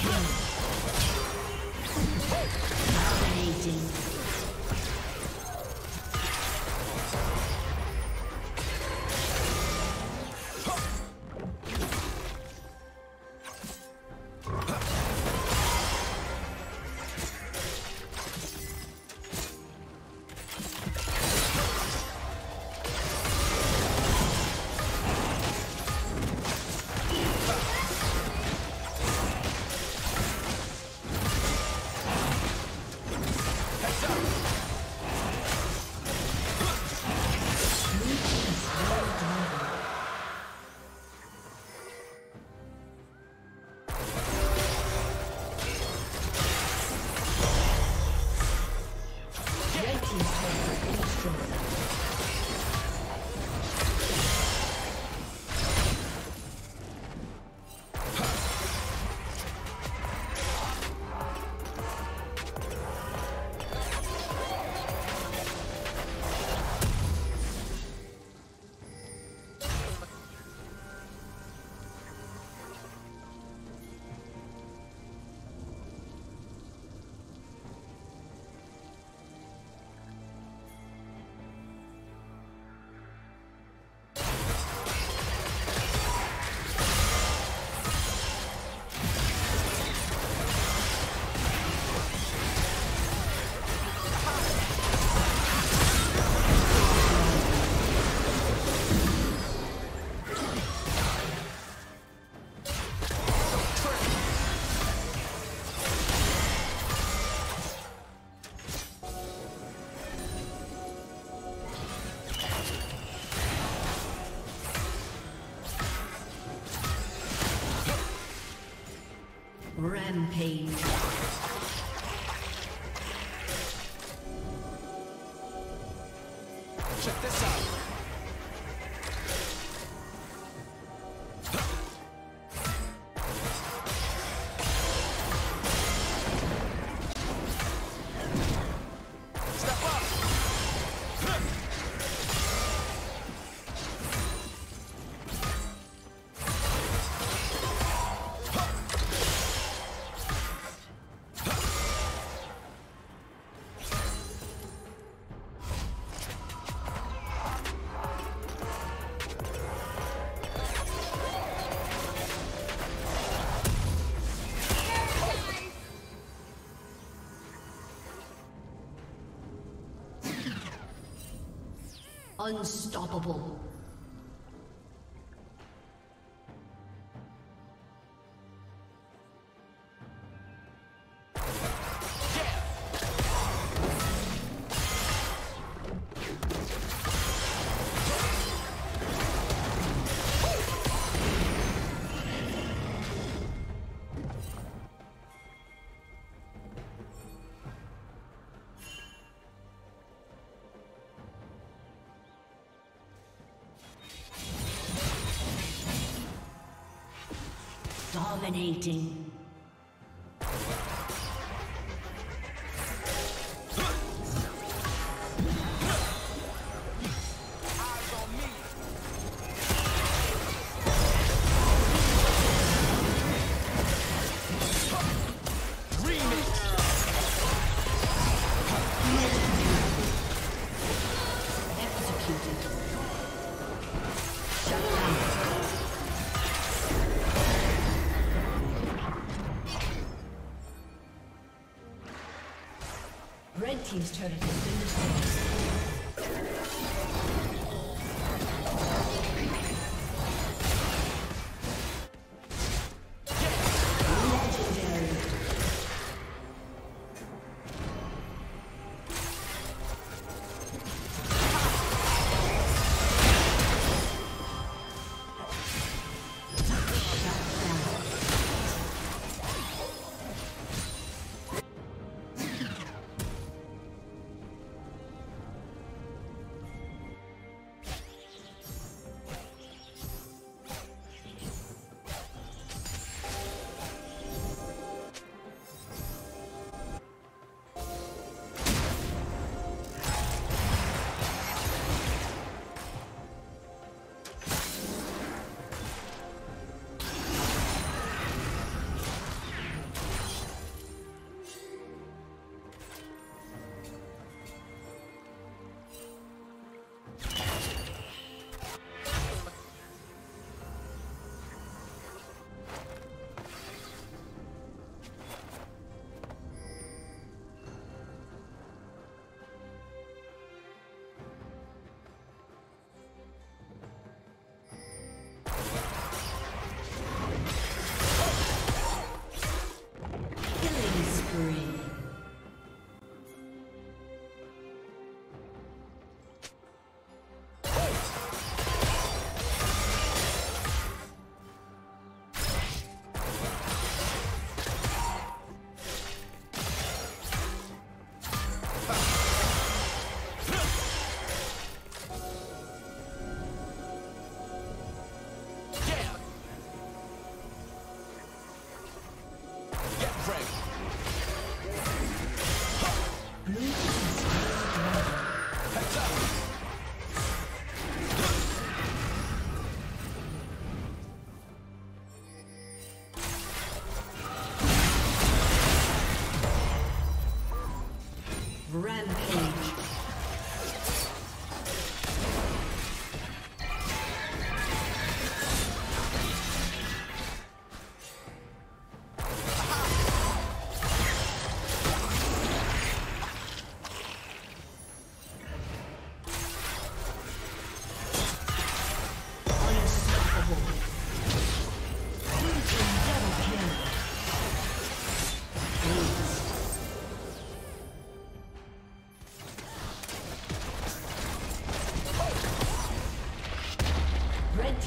Kill. Unstoppable. Dominating.